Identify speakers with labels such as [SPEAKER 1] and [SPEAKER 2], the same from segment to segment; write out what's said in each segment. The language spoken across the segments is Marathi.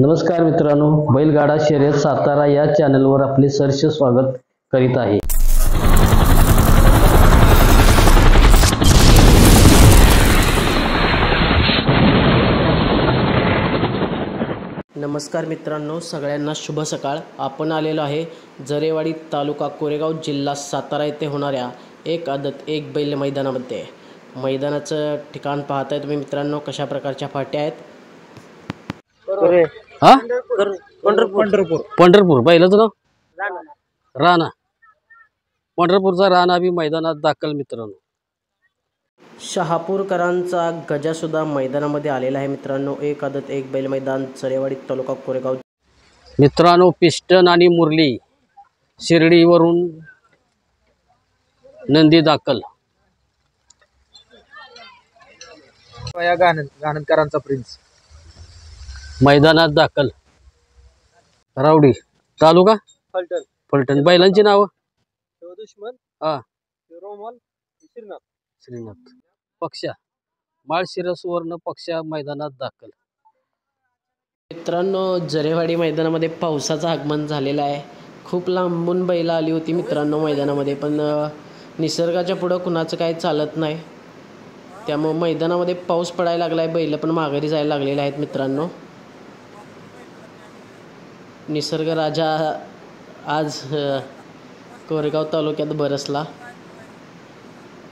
[SPEAKER 1] नमस्कार मित्रांनो बैलगाडा शर्यत सातारा या चॅनलवर आपले सहर्ष स्वागत करीत आहे.
[SPEAKER 2] नमस्कार मित्रांनो सगळ्यांना शुभ सकाळ. आपण आलेलो आहे जरेवाडी तालुका कोरेगाव जिल्हा सातारा येथे होणाऱ्या एक आदत एक बैल मैदानामध्ये. मैदानाचं ठिकाण पाहताय तुम्ही मित्रांनो कशा प्रकारच्या फाट्या आहेत?
[SPEAKER 1] हा?
[SPEAKER 2] पंढरपूर. पंढरपूर.
[SPEAKER 1] पंढरपूर. बैलाचं नाव? राणा. पंढरपूरचा राणा बी मैदानात दाखल मित्रांनो.
[SPEAKER 2] शहापूरकरांचा गजा सुद्धा मैदानामध्ये आलेला आहे मित्रांनो. एक आदत एक बैल मैदान जरेवाडी तालुका कोरेगाव.
[SPEAKER 1] मित्रांनो पिस्टन आणि मुरली शिर्डीवरून नंदी दाखल.
[SPEAKER 3] या गाणं गाणंदकरांचा प्रिन्स
[SPEAKER 1] मैदानात दाखल. रावडी तालुका?
[SPEAKER 3] फलटण.
[SPEAKER 1] फलटण. बैलांची नावं?
[SPEAKER 3] दुश्मन.
[SPEAKER 1] हा.
[SPEAKER 3] रोमन श्रीनाथ.
[SPEAKER 1] श्रीनाथ. पक्षा. माळशिरस वर्ण पक्षा मैदानात दाखल.
[SPEAKER 2] मित्रांनो जरेवाडी मैदानामध्ये पावसाचं आगमन झालेलं आहे. खूप लांबून बैल आली होती मित्रांनो मैदानामध्ये पण निसर्गाच्या पुढं कुणाचं काही चालत नाही. त्यामुळं मैदानामध्ये पाऊस पडायला लागला आहे बैल पण माघारी जायला लागलेले आहेत मित्रांनो. निसर्ग राजा आज कोरेगाव तालुक्यात बरसला.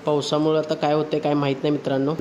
[SPEAKER 2] पावसामुळं आता काय होते काय माहीत नाही मित्रांनो.